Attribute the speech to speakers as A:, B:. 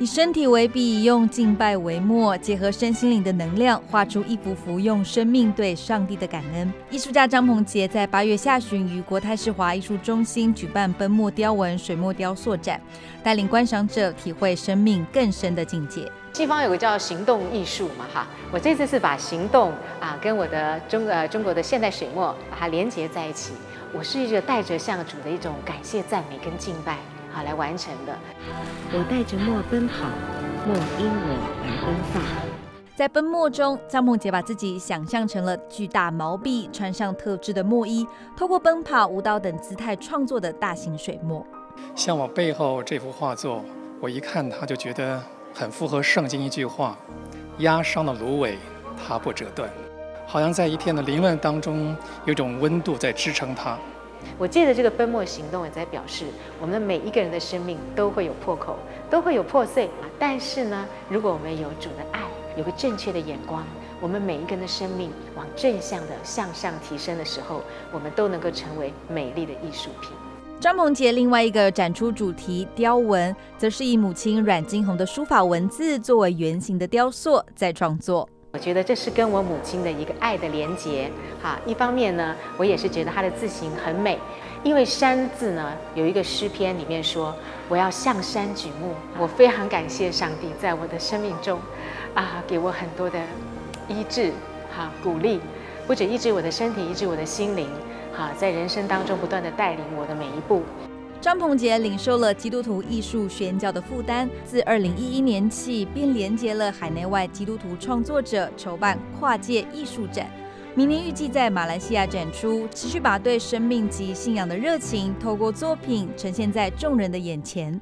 A: 以身体为笔，用敬拜为墨，结合身心灵的能量，画出一幅幅用生命对上帝的感恩。艺术家张鹏杰在八月下旬于国泰世华艺术中心举办奔墨雕纹水墨雕塑展，带领观赏者体会生命更深的境界。
B: 西方有个叫行动艺术嘛，哈，我这次是把行动啊跟我的中呃中国的现代水墨把它连接在一起。我是一个带着向主的一种感谢、赞美跟敬拜。好来完成的。
C: 我带着墨奔跑，墨因我而奔放。
A: 在奔墨中，张梦洁把自己想象成了巨大毛笔，穿上特制的墨衣，透过奔跑、舞蹈等姿态创作的大型水墨。
D: 像我背后这幅画作，我一看它就觉得很符合圣经一句话：“压伤的芦苇，它不折断。”好像在一片的凌乱当中，有种温度在支撑它。
B: 我借着这个奔墨行动，也在表示，我们每一个人的生命都会有破口，都会有破碎啊。但是呢，如果我们有主的爱，有个正确的眼光，我们每一个人的生命往正向的向上提升的时候，我们都能够成为美丽的艺术品。
A: 张鹏杰另外一个展出主题雕纹，则是以母亲阮金红的书法文字作为原型的雕塑在创作。
B: 我觉得这是跟我母亲的一个爱的连结，哈。一方面呢，我也是觉得她的字形很美，因为山字呢有一个诗篇里面说我要向山举目。我非常感谢上帝在我的生命中，啊，给我很多的医治，哈，鼓励，不止医治我的身体，医治我的心灵，哈，在人生当中不断的带领我的每一步。
A: 张鹏杰领受了基督徒艺术宣教的负担，自二零一一年起便连接了海内外基督徒创作者，筹办跨界艺术展。明年预计在马来西亚展出，持续把对生命及信仰的热情透过作品呈现在众人的眼前。